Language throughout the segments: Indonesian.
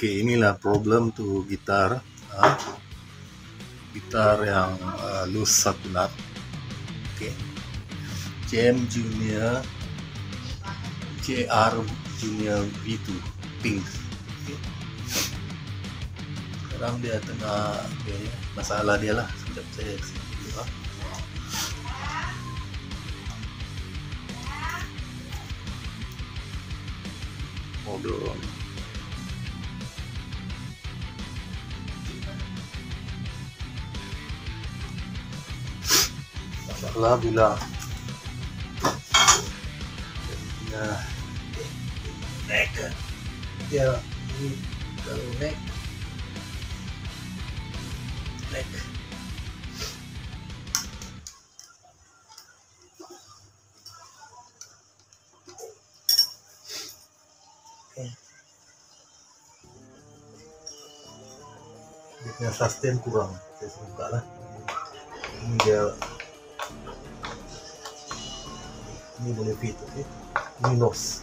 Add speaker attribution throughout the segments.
Speaker 1: Oke, inilah problem tuh gitar. ah. gitar yang uh, loose satu nut. Oke. JM Junior JR Junior V2 pink. Oke. Sekarang dia tengah kayaknya masalah dia lah. Sekejap saya ah. Hold on. Masalah bila? Ya naik ya ini kalau naik naik dia punya sustain kurang. Saya buka lah. Ini dia ini boleh fit ini loss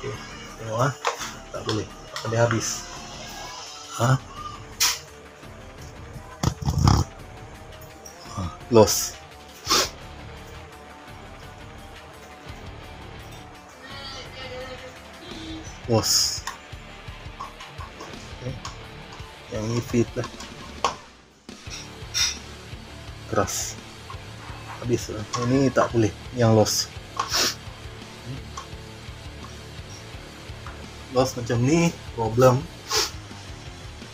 Speaker 1: oke tengok ah. Tak boleh tak boleh habis ah Ah, loss. Loss. Oke. yang ini fit lah. Keras habis. Ini tak boleh. Yang loss loss macam ni problem.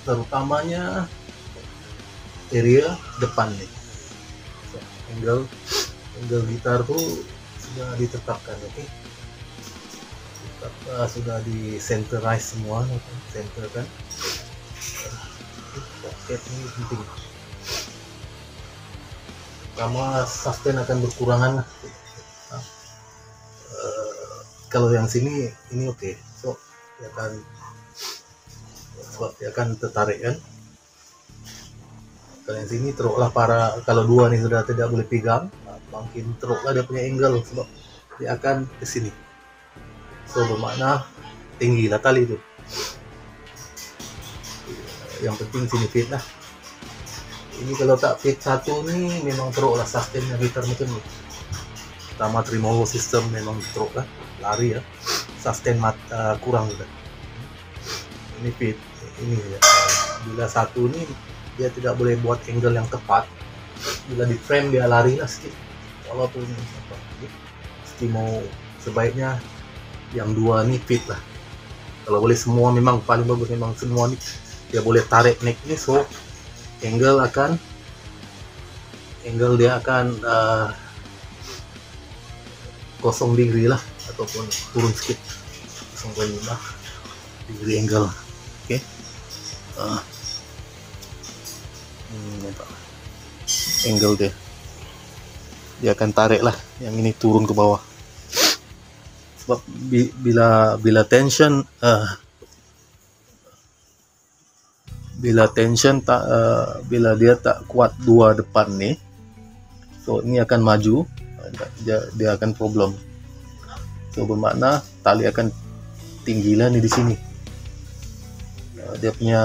Speaker 1: Terutamanya area depan ni. So, angle angle gitar tu sudah ditetapkan oke uh, sudah di centerize semua center kan? Pocket ni penting pertama sustain akan berkurangan. Nah, eh, kalau yang sini ini oke. So dia akan sebab dia akan tertarik kan? Kalau yang sini teruklah para kalau dua nih sudah tidak boleh pegang nah, makin teruklah dia punya angle. Sebab dia akan ke sini. So bermakna tinggi lah tali itu yang penting sini fit lah ini kalau tak fit satu ni memang teruk lah sustainnya gitar macam ni. Pertama tremolo system memang teruk lah. Lari ya sustain mat, uh, kurang juga. Ini fit ini ya. bila satu ni dia tidak boleh buat angle yang tepat. Bila di frame dia lari lah sedikit walaupun apa? Mesti mau sebaiknya yang dua ni fit lah. Kalau boleh semua memang paling bagus memang semua ni. Dia boleh tarik neck ni so angle akan angle dia akan uh, kosong degree lah ataupun turun sedikit 0.5 degree angle oke. Okay. uh, hmm, nampak. angle dia. Dia akan tarik lah yang ini turun ke bawah. Sebab bi- bila bila tension uh, bila tension tak uh, bila dia tak kuat dua depan ni so ini akan maju dia, dia akan problem. So bermakna tali akan tinggi lah ni di sini. Uh, dia punya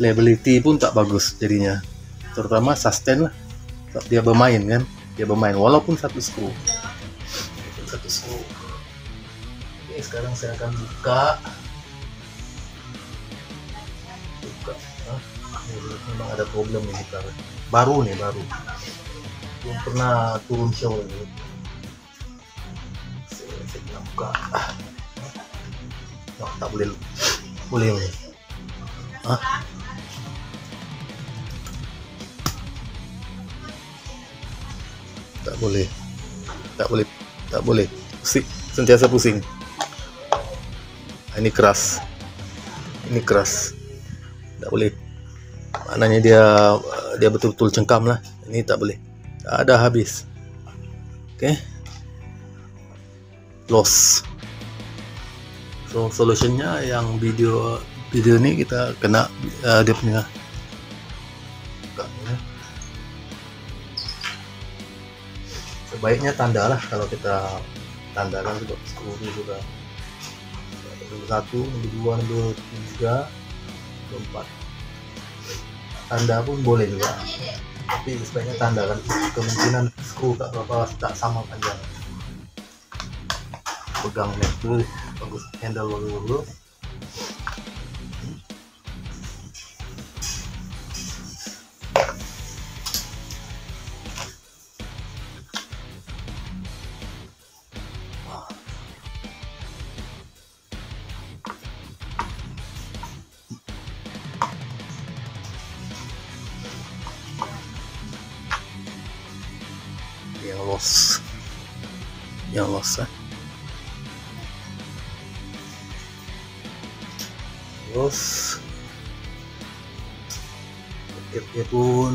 Speaker 1: playability pun tak bagus jadinya. Terutama sustain lah. Sebab dia bermain kan? Dia bermain walaupun satu screw. Walaupun satu screw. Oke, sekarang saya akan buka memang ada problem ini gitar baru nih baru. Belum pernah turun show ini. Saya, pernah buka oh, tak boleh boleh nih Hah? tak boleh. Tak boleh tak boleh. Pusing sentiasa pusing. Ini keras. Ini keras. Tak boleh maknanya dia dia betul-betul cengkam lah. Ini tak boleh. Tak ada habis. Oke okay. loss so solutionnya yang video video ini kita kena uh, dia punya ya. sebaiknya tanda lah kalau kita tandakan sebab skru ini sudah nomor satu nomor dua nomor tiga nomor tanda pun boleh juga. Tapi sebaiknya tanda kan kemungkinan skru tak berapa tak sama panjang. Pegang neck dulu bagus handle dulu ah. terus paketnya pun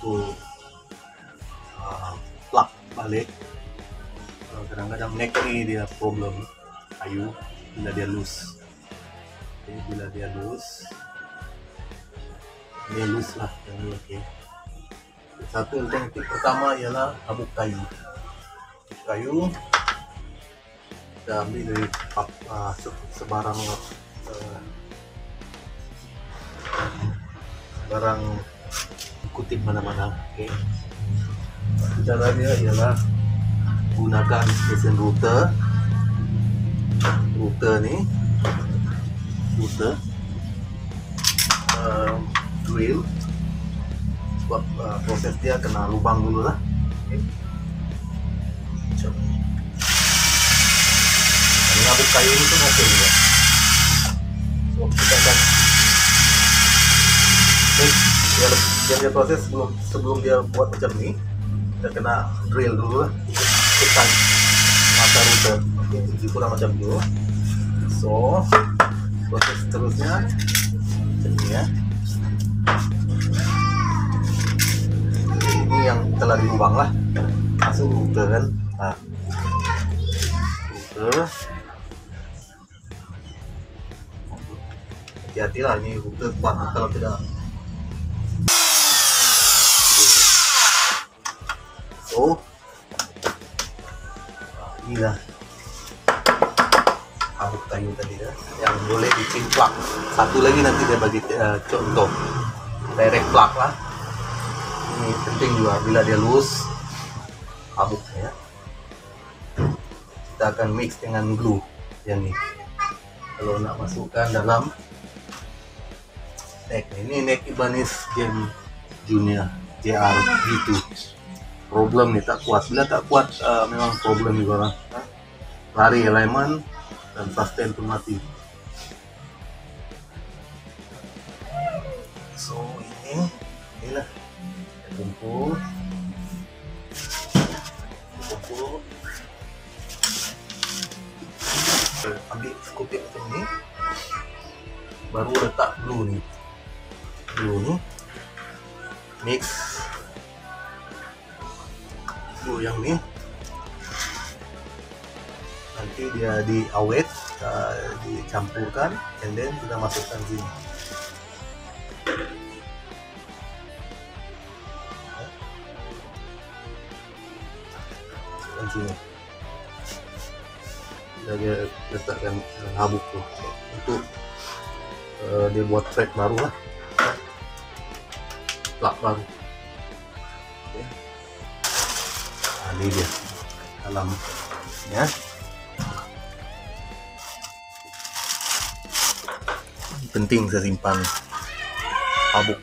Speaker 1: untuk uh, plug balik. Uh, kadang-kadang neck ni dia problem kayu bila dia loose. Okay, bila dia loose, dia loose lah yang ni okay. Satu alternatif pertama ialah habuk kayu. Kayu kita ambil dari uh, sebarang uh, sebarang kutip mana-mana oke okay. cara dia ialah gunakan mesin router router nih router uh, drill sebab uh, proses dia kena lubang dulu lah okay. ngabuk kayu ini pun oke juga so kita akan ini biar, biar dia proses sebelum sebelum dia buat macam ini kita kena drill dulu lah. Tekan mata router oke okay, kurang macam itu so proses seterusnya macam ini ya. Ini yang telah dilubang lah. Masuk router kan? Nah. Router hati-hatilah ini rute kuat kalau tidak so inilah arut kayu tadi ya yang boleh dicimplak satu lagi nanti dia bagi uh, contoh. Direct plug lah. Ini penting juga. Bila dia loose habuknya ya. Kita akan mix dengan glue yang ini kalau nak masukkan dalam neck ini neck Ibanez Game Junior JR gitu problem nih tak kuat. Bila tak kuat uh, memang problem nih orang lari elemen dan sustain pun mati so ini inilah kumpul. Kumpul. Ambil skupik ini. Baru letak blue nih. Dulu mix dulu yang ini nanti dia diawet uh, dicampurkan and then kita masukkan sini. Masukkan sini. Kita dia letakkan habuk tuh. Untuk uh, dia buat track baru lah. Plak baru ini dia. Dalam ya. Penting saya simpan. Habuk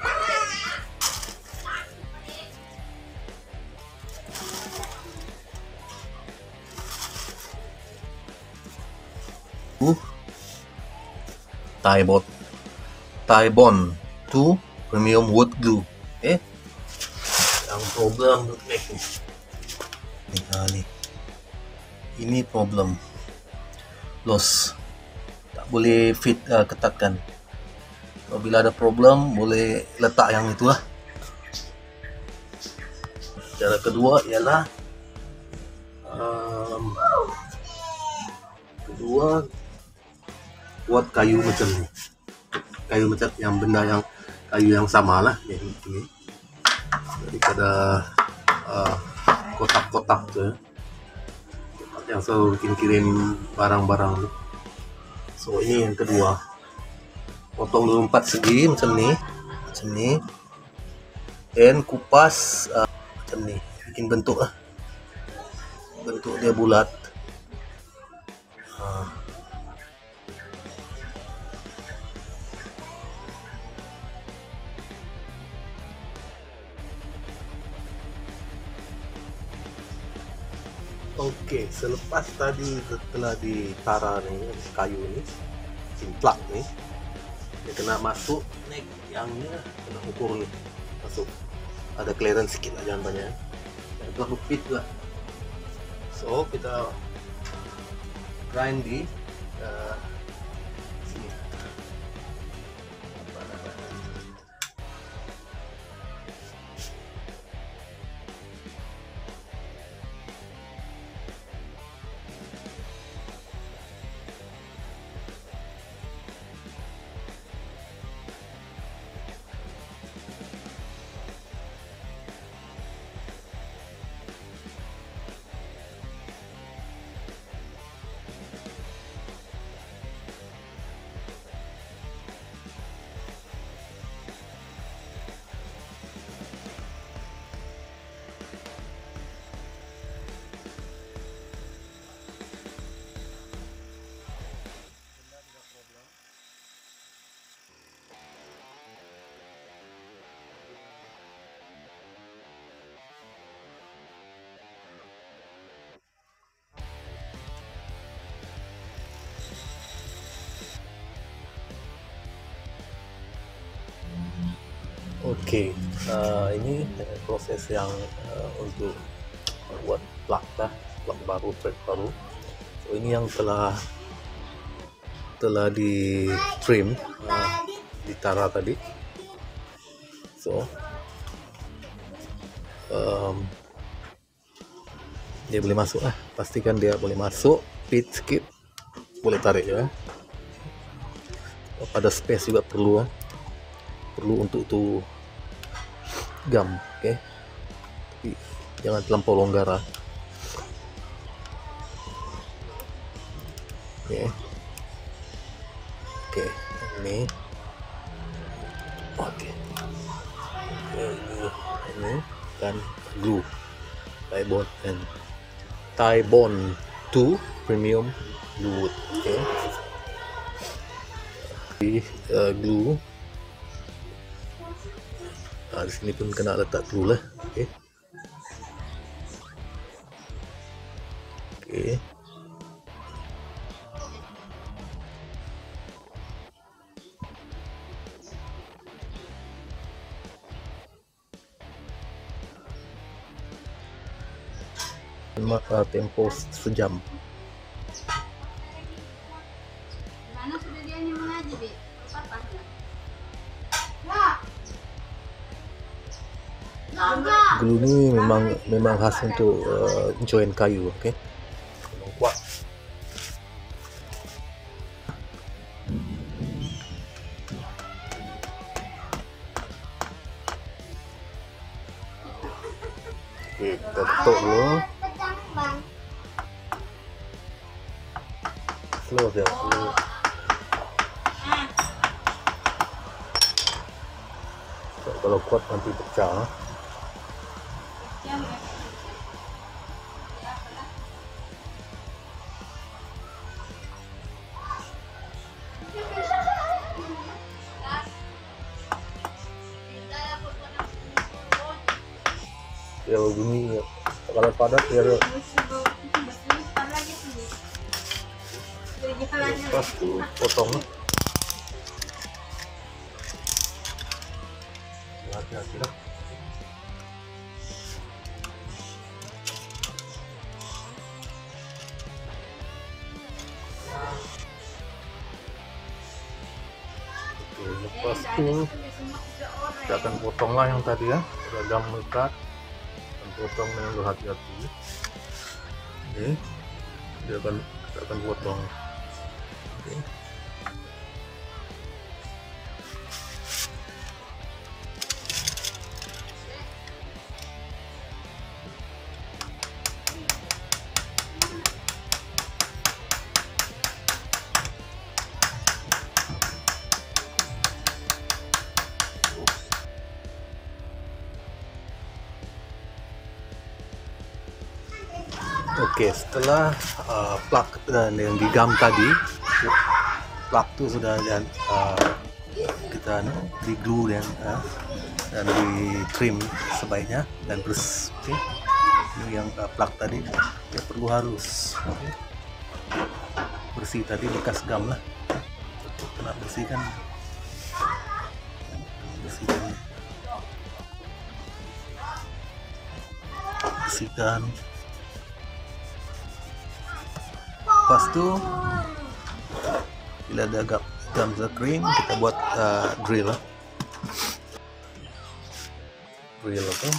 Speaker 1: uh. Tie bot. Tie bond to premium wood glue. Eh? Ang problem nih nih ini problem. Loss. Tak boleh fit uh, ketatkan. Apabila ada problem boleh letak yang itulah. Cara kedua ialah um, kedua buat kayu macam ni. Kayu macam yang benda yang kayu yang sama lah yang ini. Daripada uh, kotak-kotak tu ya. yang selalu bikin kirim barang-barang so ini yang kedua. Potong dulu empat segi macam ni macam ni. Dan kupas uh, macam ni. Bikin bentuk lah. Bentuk dia bulat. Uh, Okey, selepas tadi telah ditara ni kayu ni, simplak ni, dia kena masuk ni yang ni lah, kena ukur ni masuk. Ada clearance sikit lah jangan banyak. Dan terlalu fit lah. So kita grind di Okey, uh, ini uh, proses yang uh, untuk buat plug dah, plug baru, thread baru. So ini yang telah telah di trim, uh, ditara tadi. So um, dia boleh masuk lah. Pastikan dia boleh masuk, fit sikit, boleh tarik ya. Pada space juga perlu lah perlu untuk tu gam okey tapi jangan terlampau longgar okey ini. Okey okay, ini. Ini dan glue. Tie bond and tie bond 2 premium glue okey uh, glue ha, di sini pun kena letak dulu lah. Okey. Okey. Maka tempo sejam glue ni memang memang khas untuk uh, join kayu okey memang
Speaker 2: ya
Speaker 1: begini ya. Kalau padat ya pas tuh potong hati-hati lah. Lepas tuh. Kita akan potong lah yang tadi ya. Udah mekat potong dengan berhati-hati oke dia akan kita akan potong setelah uh, plug dan yang digam tadi, plug itu sudah dan uh, kita anu, di glue dan uh, dan di trim sebaiknya dan terus oke. Ini yang uh, plug tadi ya perlu harus oke. bersih tadi bekas gam lah. Kena bersihkan bersihkan bersihkan lepas itu bila ada agak sudah kering kita buat uh, drill lah. Drill oke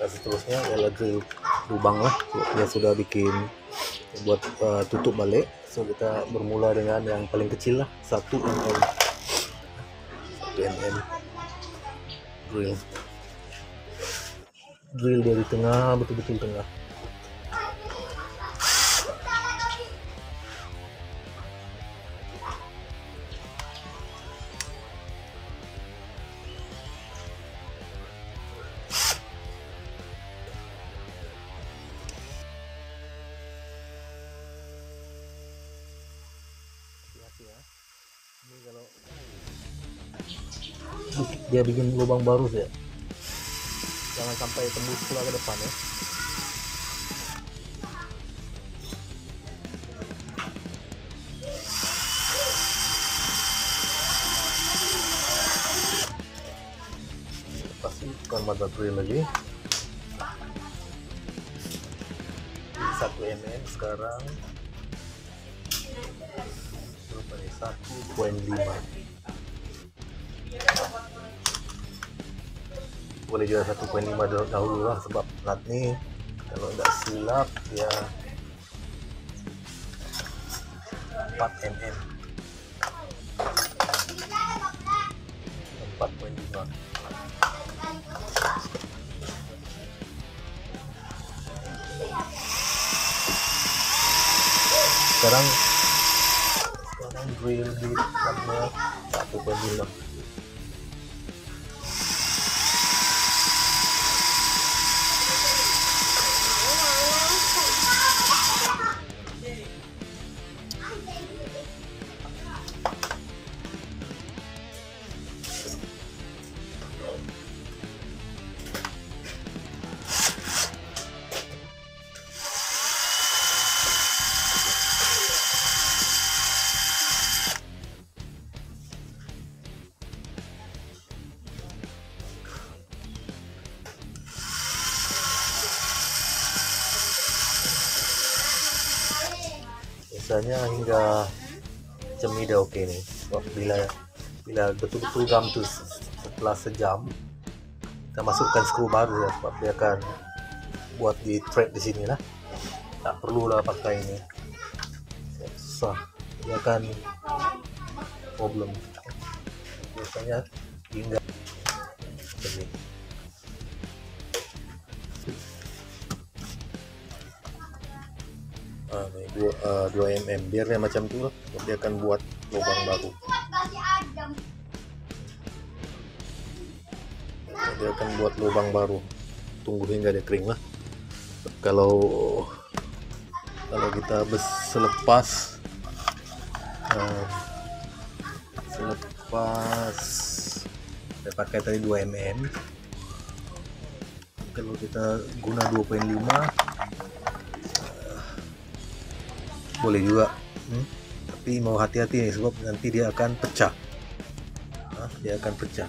Speaker 1: dan seterusnya adalah drill lubang lah. Dia sudah bikin buat uh, tutup balik. So kita bermula dengan yang paling kecil lah. 1 mm 1 mm drill. Drill dari tengah betul-betul tengah dia bikin lubang baru ya. Jangan sampai tembus pula ke depan ya. Pasti bukan mata lagi. 1 mm sekarang. Berapa nih? 1.5 boleh juga 1.5 dahulu lah sebab plat nih kalau nggak silap ya 4 mm 4.5 sekarang sekarang drill di platnya 1.5 biasanya hingga udah oke nih. Bila bila betul-betul gam tuh setelah sejam kita masukkan skru baru ya sebab dia akan buat di thread di sini lah. Tak perlu lah pakai ini. Susah. Dia akan problem. Biasanya hingga ini dua, ah, 2 mm biar dia macam tu lah. Dia akan buat lubang baru. Dia akan buat lubang baru. Tunggu hingga dia kering lah. Kalau kalau kita selepas ah, selepas saya pakai tadi 2 mm kalau kita guna 2.5 boleh juga. Hmm? tapi mau hati-hati nih sebab nanti dia akan pecah. Hah, dia akan pecah